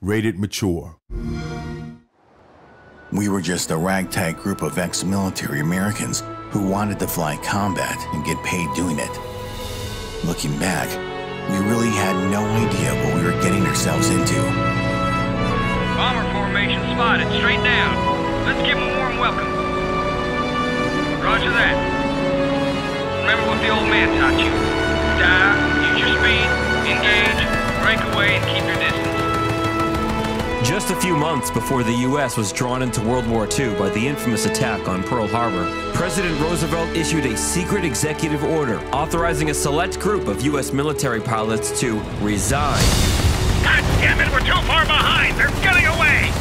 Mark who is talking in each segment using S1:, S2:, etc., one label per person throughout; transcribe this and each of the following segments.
S1: Rated mature.
S2: We were just a ragtag group of ex military Americans who wanted to fly combat and get paid doing it. Looking back, we really had no idea what we were getting ourselves into.
S3: Bomber formation spotted, straight down. Let's give them a warm welcome. Roger that. Remember what the old man taught you. Dive, use your speed, engage, break away, and keep your distance.
S4: Just a few months before the U.S. was drawn into World War II by the infamous attack on Pearl Harbor, President Roosevelt issued a secret executive order authorizing a select group of U.S. military pilots to resign.
S5: God damn it, we're too far behind! They're getting away!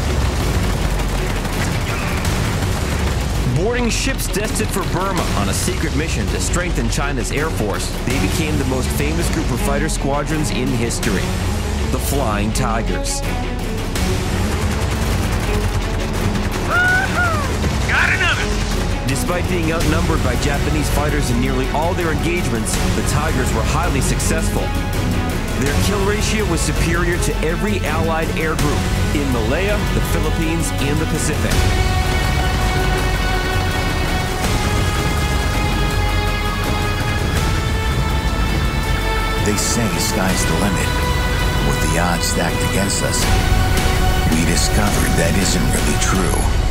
S4: Boarding ships destined for Burma on a secret mission to strengthen China's air force, they became the most famous group of fighter squadrons in history the Flying Tigers. Despite being outnumbered by Japanese fighters in nearly all their engagements, the Tigers were highly successful. Their kill ratio was superior to every Allied air group in Malaya, the Philippines, and the Pacific.
S2: They say sky's the limit. With the odds stacked against us, we discovered that isn't really true.